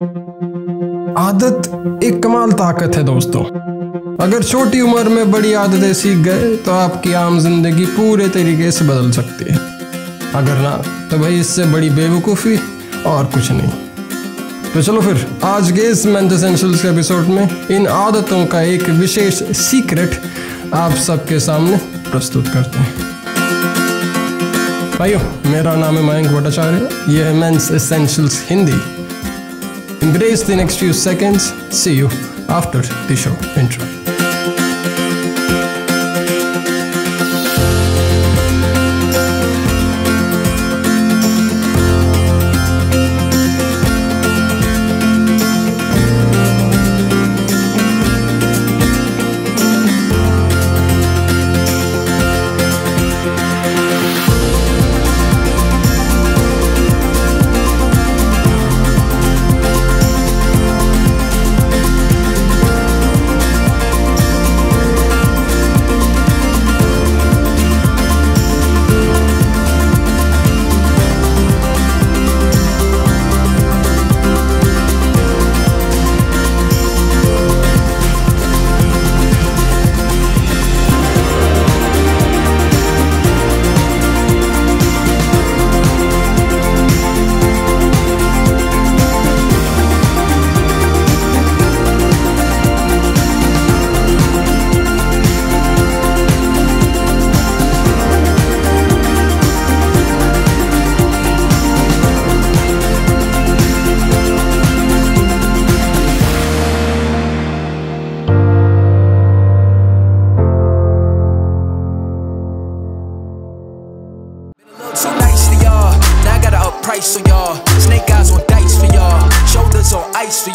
आदत एक कमाल ताकत है दोस्तों। अगर छोटी उम्र में बड़ी आदतें सीख गए तो आपकी आम ज़िंदगी पूरे तरीके से बदल सकती है। अगर ना तो भाई इससे बड़ी बेवकूफ़ी और कुछ नहीं। तो चलो फिर, आज के इस मेंथ एसेंशियल्स के एपिसोड में इन आदतों का एक विशेष सीक्रेट आप सबके सामने प्रस्तुत करते हैं। भाइयों, मेरा नाम है मयंक भट्टाचार्य, यह है men's essentials Hindi. Embrace the next few seconds. See you after the show intro.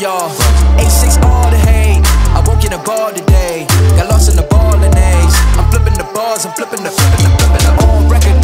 Y'all. A6 all the hate. I woke in a bar today. Got lost in the ball and A's. I'm flipping the bars. I'm flipping the flipping the flipping the on record.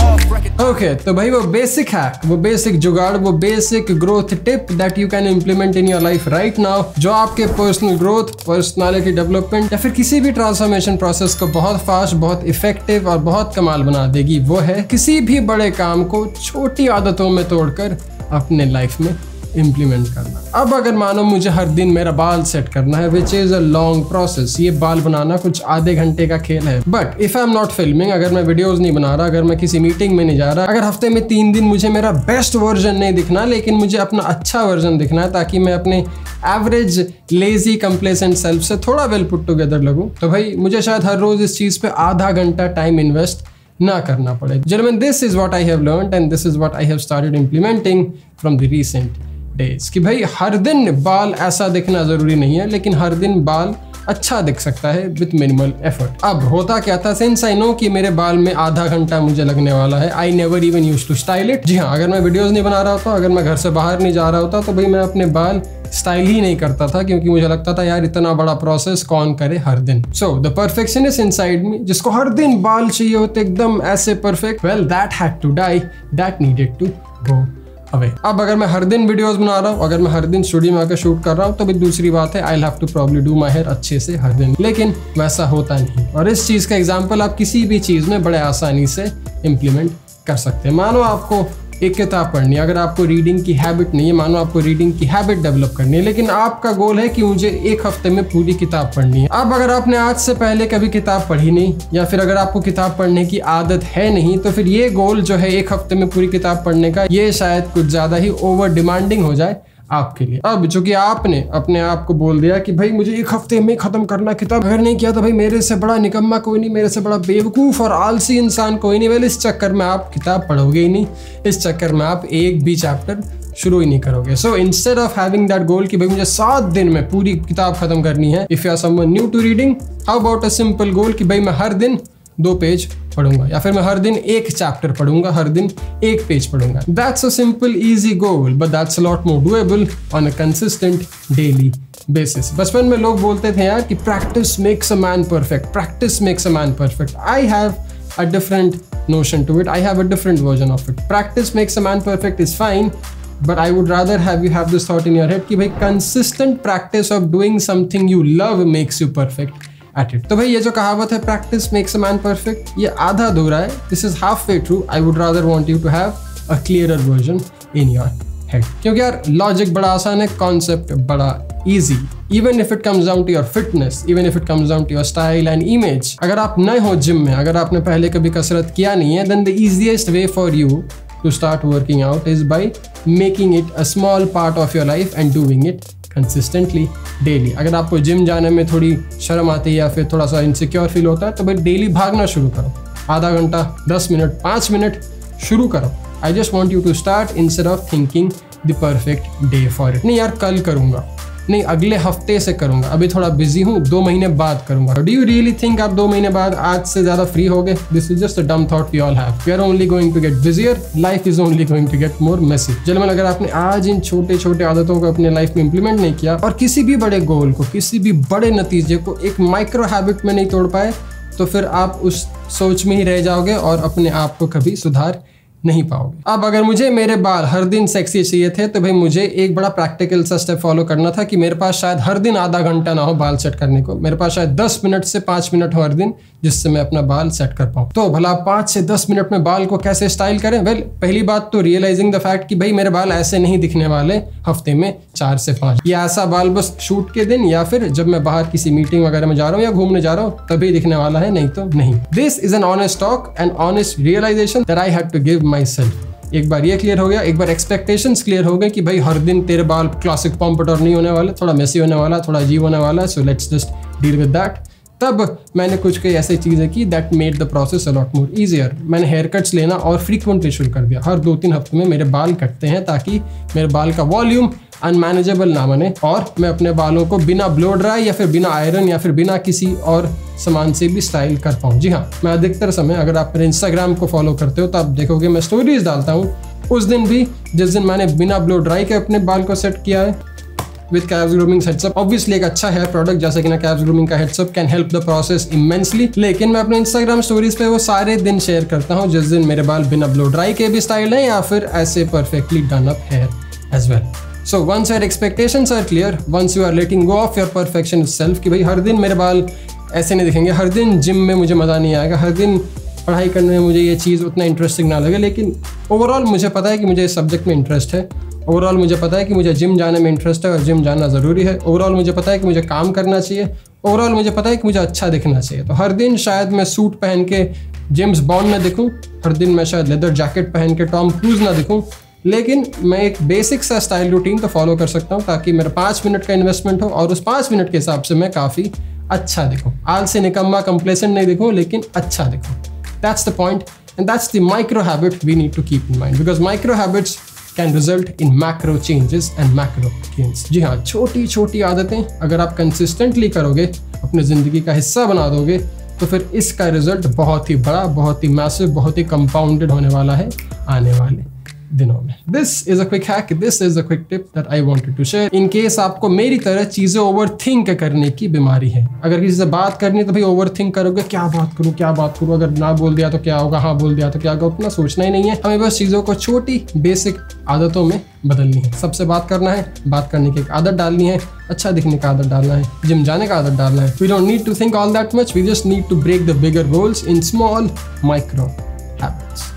Okay okay, तो भाई वो basic hack वो basic जुगाड़ वो basic growth tip that you can implement in your life right now जो आपके personal growth personality development या फिर किसी भी ट्रांसफॉर्मेशन प्रोसेस को बहुत फास्ट बहुत इफ़ेक्टिव और बहुत कमाल बना देगी वो है किसी भी बड़े काम को छोटी आदतों में तोड़कर अपने लाइफ में इम्प्लीमेंट करना। अब अगर मानो मुझे हर दिन मेरा बाल सेट करना है which is a long process ये बाल बनाना कुछ आधे घंटे का खेल है। But if I am not filming अगर मैं वीडियोस नहीं बना रहा अगर मैं किसी मीटिंग में नहीं जा रहा अगर हफ़्ते में तीन दिन मुझे मेरा बेस्ट वर्जन नहीं दिखना लेकिन मुझे अपना अच्छा वर्जन दिखना है ताकि मैं अपने एवरेज लेजी कंप्लेसेंट सेल्फ से थोड़ा वेल पुट टुगेदर लगूँ तो भाई मुझे शायद हर रोज़ इस चीज़ पर आधा घंटा टाइम इन्वेस्ट ना करना पड़े। Gentlemen, this is what I have learn and this is what I have started implementing from the recent days कि भाई, हर दिन बाल ऐसा दिखना ज़रूरी नहीं है, लेकिन हर दिन बाल अच्छा दिख सकता है विथ मिनिमल एफर्ट अब होता क्या था सिंस आई नो कि मेरे बाल में आधा घंटा मुझे लगने वाला है I never even use to style it जी हाँ अगर मैं वीडियोस नहीं बना रहा होता, अगर मैं घर से बाहर नहीं जा रहा होता तो भाई मैं अपने बाल स्टाइल ही नहीं करता था, क्योंकि मुझे लगता था, यार, इतना बड़ा प्रोसेस कौन करे हर दिन? So the perfection is in side में जिसको हर दिन बाल चाहिए होते, एकदम ऐसे perfect well that had to dye that needed to go away अब अगर मैं हर दिन वीडियोस बना रहा हूँ, अगर मैं हर दिन स्टूडियो में आकर शूट कर रहा हूँ तो भी दूसरी बात है I have to probably do my hair अच्छे से हर दिन। लेकिन वैसा होता नहीं। और इस चीज़ का एग्ज़ाम्पल आप किसी भी चीज़ में बड़े आसानी से इम्प्लीमेंट कर सकते हैं। मानो आपको एक किताब पढ़नी है। अगर आपको रीडिंग की हैबिट नहीं है, मानो आपको रीडिंग की हैबिट डेवलप करनी है, लेकिन आपका गोल है कि मुझे एक हफ़्ते में पूरी किताब पढ़नी है। अब अगर आपने आज से पहले कभी किताब पढ़ी नहीं, या फिर अगर आपको किताब पढ़ने की आदत है नहीं तो फिर ये गोल जो है एक हफ़्ते में पूरी किताब पढ़ने का, ये शायद कुछ ज़्यादा ही ओवर डिमांडिंग हो जाए। आपके लिए। अब चूँकि आपने अपने आप को बोल दिया कि भाई मुझे एक हफ़्ते में खत्म करना किताब अगर नहीं किया तो भाई मेरे से बड़ा निकम्मा कोई नहीं, मेरे से बड़ा बेवकूफ़ और आलसी इंसान कोई नहीं। वेल, इस चक्कर में आप किताब पढ़ोगे ही नहीं। इस चक्कर में आप एक भी चैप्टर शुरू ही नहीं करोगे। So instead of having that goal कि भाई मुझे सात दिन में पूरी किताब खत्म करनी है if you are someone new to reading how about a simple goal कि भाई मैं हर दिन दो पेज पढ़ूँगा, या फिर मैं हर दिन एक चैप्टर पढ़ूँगा, हर दिन एक page पढ़ूँगा। That's a simple easy goal but that's a lot more doable on a consistent daily basis बचपन में लोग बोलते थे यार कि practice makes a man perfect practice makes a man perfect I have a different notion to it I have a different version of it practice makes a man perfect is fine but I would rather have you have this thought in your head कि भाई consistent practice of doing something you love makes you perfect at it. तो भाई ये जो कहावत है practice makes a man perfect ये आधा अधूरा है. This is halfway true. I would rather want you to have a clearer version in your head क्योंकि यार लॉजिक बड़ा आसान है कॉन्सेप्ट बड़ा easy even if it comes down to your fitness even if it comes down to your style and image अगर आप नए हो जिम में अगर आपने पहले कभी कसरत किया नहीं है then the easiest way for you to start working out is by making it a small part of your life and doing it consistently daily अगर आपको जिम जाने में थोड़ी शर्म आती है या फिर थोड़ा सा इनसिक्योर फील होता है तो भाई डेली भागना शुरू करो। आधा घंटा, दस मिनट पाँच मिनट शुरू करो। I just want you to start instead of thinking the perfect day for it नहीं यार, कल करूँगा। नहीं, अगले हफ़्ते से करूँगा। अभी थोड़ा बिज़ी हूँ, दो महीने बाद करूँगा। डू यू रियली थिंक आप दो महीने बाद आज से ज़्यादा फ्री हो गए this is just dumb thought we all have we are only going to get busier life is only going to get more messy gentlemen अगर आपने आज इन छोटे छोटे आदतों को अपने लाइफ में इंप्लीमेंट नहीं किया और किसी भी बड़े गोल को, किसी भी बड़े नतीजे को एक माइक्रो हैबिट में नहीं तोड़ पाए तो फिर आप उस सोच में ही रह जाओगे और अपने आप को कभी सुधार नहीं पाओगे। अब अगर मुझे मेरे बाल हर दिन सेक्सी चाहिए थे तो भाई मुझे एक बड़ा प्रैक्टिकल सा स्टेप फॉलो करना था कि मेरे पास शायद हर दिन आधा घंटा ना हो बाल सेट करने को। मेरे पास शायद दस मिनट से पाँच मिनट हो हर दिन जिससे मैं अपना बाल सेट कर पाऊँ। तो भला पाँच से दस मिनट में बाल को कैसे स्टाइल करें? वेल पहली बात तो रियलाइजिंग द फैक्ट कि भाई मेरे बाल ऐसे नहीं दिखने वाले हफ़्ते में चार से पाँच। या ऐसा बाल बस शूट के दिन या फिर जब मैं बाहर किसी मीटिंग वगैरह में जा रहा हूँ या घूमने जा रहा हूँ, तभी दिखने वाला है, नहीं तो नहीं। This is an honest talk and honest realization that I have to give myself एक बार ये क्लियर हो गया, एक बार एक्सपेक्टेशंस क्लियर हो गए कि भाई हर दिन तेरे बाल क्लासिक पॉम्पटर नहीं होने वाले, थोड़ा मेसी होने वाला, थोड़ा अजीब होने वाला so let's just deal with that तब मैंने कुछ कई ऐसी चीज़ें की that made the process a lot more easier मैंने हेयर कट्स लेना और फ्रीक्वेंटली शुरू कर दिया। हर दो तीन हफ़्ते में मेरे बाल कटते हैं ताकि मेरे बाल का वॉल्यूम अनमैनेजेबल ना बने और मैं अपने बालों को बिना ब्लो ड्राई या फिर बिना आयरन या फिर बिना किसी और सामान से भी स्टाइल कर पाऊँ। जी हाँ मैं अधिकतर समय अगर आप मेरे इंस्टाग्राम को फॉलो करते हो तो आप देखोगे मैं स्टोरीज डालता हूँ। उस दिन भी जिस दिन मैंने बिना ब्लो ड्राई के अपने बाल को सेट किया है with cabs grooming heads up obviously एक अच्छा है प्रोडक्ट जैसे कि ना कैब्स ग्रूमिंग का heads up can help the process immensely लेकिन मैं अपने इंस्टाग्राम स्टोरीज पे वो सारे दिन शेयर करता हूँ, जिस दिन मेरे बाल बिना ब्लो ड्राई के भी स्टाइल है, या फिर ऐसे perfectly done up hair as well so once your expectations are clear once you are letting go of your perfection self कि भाई, हर दिन मेरे बाल ऐसे नहीं दिखेंगे, हर दिन जिम में मुझे मज़ा नहीं आएगा, हर दिन पढ़ाई करने में मुझे ये चीज़ उतना इंटरेस्टिंग ना लगे, लेकिन ओवरऑल मुझे पता है कि मुझे इस सब्जेक्ट में इंटरेस्ट है। ओवरऑल मुझे पता है कि मुझे जिम जाने में इंटरेस्ट है और जिम जाना ज़रूरी है। ओवरऑल मुझे पता है कि मुझे काम करना चाहिए। ओवरऑल मुझे पता है कि मुझे अच्छा दिखना चाहिए। तो हर दिन शायद मैं सूट पहन के जेम्स बॉन्ड ना दिखूँ, हर दिन मैं शायद लेदर जैकेट पहन के टॉम क्रूज ना दिखूँ। लेकिन मैं एक बेसिक सा स्टाइल रूटीन तो फॉलो कर सकता हूँ ताकि मेरा पाँच मिनट का इन्वेस्टमेंट हो और उस पाँच मिनट के हिसाब से मैं काफ़ी अच्छा दिखूँ। आल से निकम्मा कंप्लेसेंट नहीं दिखूँ, लेकिन अच्छा दिखूँ। That's the point and that's the micro habit we need to keep in mind because micro habits can result in macro changes and macro gains जी हाँ छोटी छोटी आदतें अगर आप कंसिस्टेंटली करोगे, अपने ज़िंदगी का हिस्सा बना दोगे तो फिर इसका रिज़ल्ट बहुत ही बड़ा, बहुत ही मैसिव बहुत ही कंपाउंडेड होने वाला है, आने वाले। दिनों में। This is a quick hack this is a quick tip that I wanted to share in case आपको मेरी तरह चीज़ें ओवर थिंक करने की बीमारी है। अगर किसी से बात करनी है तो भाई ओवर थिंक करोगे। क्या बात करूँ, क्या बात करूँ? अगर ना बोल दिया तो क्या होगा? हाँ बोल दिया तो क्या होगा? उतना सोचना ही नहीं है। हमें बस चीज़ों को छोटी बेसिक आदतों में बदलनी है। सबसे बात करना है। बात करने की एक आदत डालनी है। अच्छा दिखने का आदत डालना है। जिम जाने का आदत डालना है। We don't need to think all that much we just need to break the bigger goals in small micro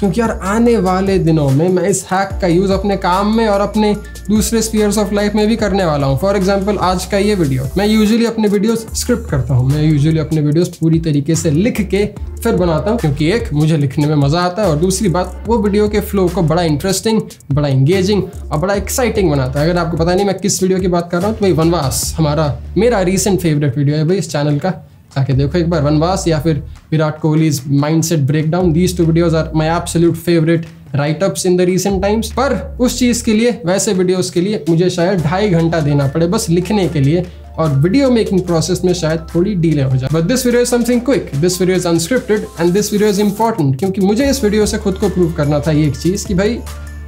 क्योंकि यार आने वाले दिनों में मैं इस हैक का यूज़ अपने काम में और अपने दूसरे स्पीयर्स ऑफ़ लाइफ में भी करने वाला हूँ। फॉर एग्ज़ाम्पल आज का ये वीडियो मैं यूजुअली अपने वीडियोस स्क्रिप्ट करता हूँ। मैं यूजुअली अपने वीडियोस पूरी तरीके से लिख के फिर बनाता हूँ, क्योंकि एक, मुझे लिखने में मज़ा आता है और दूसरी बात, वो वीडियो के फ्लो को बड़ा इंटरेस्टिंग बड़ा इंगेजिंग और बड़ा एक्साइटिंग बनाता है। अगर आपको पता नहीं मैं किस वीडियो की बात कर रहा हूँ तो भाई वनवास, हमारा, मेरा रिसेंट फेवरेट वीडियो है भाई इस चैनल का। ताकि देखो एक बार वनवास या फिर Virat Kohli's mindset breakdown these two videos are my absolute favourite write ups in the recent times पर उस चीज़ के लिए, वैसे वीडियोस के लिए मुझे शायद ढाई घंटा देना पड़े बस लिखने के लिए और वीडियो मेकिंग प्रोसेस में शायद थोड़ी डीले हो जाए। But this video is something quick this video is unscripted and this video is important क्योंकि मुझे इस वीडियो से खुद को प्रूव करना था ये एक चीज़ कि भाई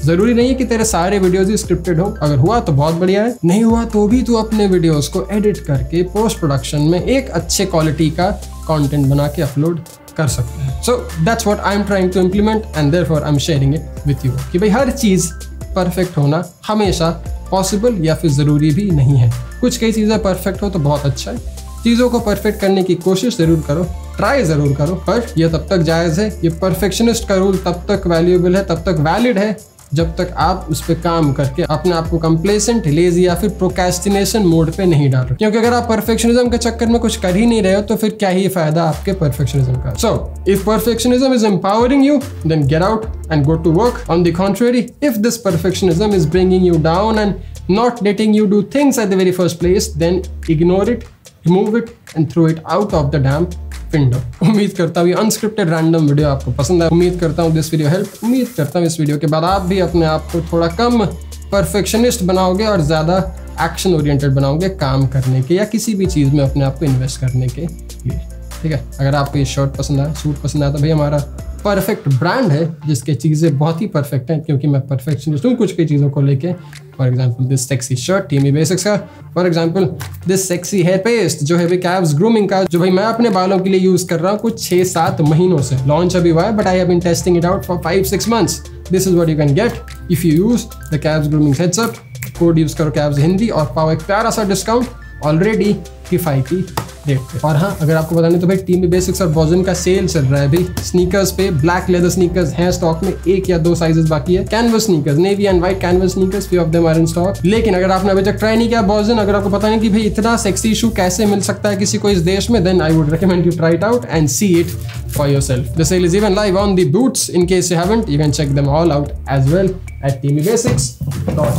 ज़रूरी नहीं है कि तेरे सारे वीडियोस ही स्क्रिप्टेड हो। अगर हुआ तो बहुत बढ़िया है। नहीं हुआ तो भी तू अपने वीडियोस को एडिट करके पोस्ट प्रोडक्शन में एक अच्छे क्वालिटी का कंटेंट बना के अपलोड कर सकते हैं। So that's what I am trying to implement and therefore I am sharing it with you कि भाई हर चीज़ परफेक्ट होना हमेशा पॉसिबल या फिर ज़रूरी भी नहीं है। कुछ कई चीज़ें परफेक्ट हो तो बहुत अच्छा है। चीज़ों को परफेक्ट करने की कोशिश ज़रूर करो। ट्राई ज़रूर करो। पर यह तब तक जायज़ है। ये परफेक्शनिस्ट का रूल तब तक वैल्यूएबल है, तब तक वैलिड है। जब तक आप उस पर काम करके अपने आप को कंप्लेसेंट लेजी या फिर प्रोकेस्टिनेशन मोड पे नहीं डाल क्योंकि अगर आप परफेक्शनिज्म के चक्कर में कुछ कर ही नहीं रहे हो तो फिर क्या ही फ़ायदा आपके परफेक्शनिज्म का? So if perfectionism is empowering you then get out and go to work on the contrary, if this perfectionism is bringing you down and not letting you do things at the very first place, then ignore it, remove it and throw it out of the damn window. उम्मीद करता हूँ ये unscripted random video आपको पसंद है उम्मीद करता हूँ दिस वीडियो हेल्प उम्मीद करता हूँ इस वीडियो के बाद आप भी अपने आप को थोड़ा कम परफेक्शनिस्ट बनाओगे और ज़्यादा एक्शन ओरिएंटेड बनाओगे काम करने के या किसी भी चीज़ में अपने आप को इन्वेस्ट करने के लिए। ठीक है? अगर आपको ये शर्ट पसंद आया सूट पसंद आया तो भाई हमारा परफेक्ट ब्रांड है, जिसके चीज़ें बहुत ही परफेक्ट हैं, क्योंकि मैं परफेक्शनिस्ट हूँ, कुछ भी चीज़ों को लेके। For example this sexy shirt टीमी basics का। For example this sexy hair paste जो है भाई कैब्स ग्रूमिंग का, जो भाई मैं अपने बालों के लिए यूज़ कर रहा हूँ, कुछ छः सात महीनों से। लॉन्च अभी हुआ है but I have been testing it out for five six months this is what you can get if you use the Cabs grooming heads up code use करो कैब्स हिंदी और पाओ एक प्यारा सा डिस्काउंट ऑलरेडी किफ़ायती। पे और हाँ अगर आपको बताने तो भाई टीम बेसिक्स और बॉजन का सेल चल रहा है अभी स्नीकर्स पे ब्लैक लेदर स्नीकर्स हैं स्टॉक में एक या दो साइजेस बाकी है canvas sneakers navy and white canvas sneakers few of them are in stock लेकिन अगर आपने अभी तक ट्राई नहीं किया बॉजन अगर आपको पता नहीं कि भाई इतना सेक्सी शू कैसे मिल सकता है किसी को इस देश में then I would recommend you try it out and see it for yourself. The sale is even live on the boots. In case you haven't, you can check them all out as well at teamybasics.com.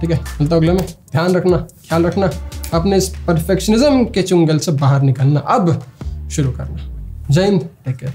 ठीक है मिलता अगले में ध्यान रखना ख्याल रखना अपने इस परफेक्शनिज्म के चुंगल से बाहर निकलना। अब शुरू करना। जय हिंद टेक केयर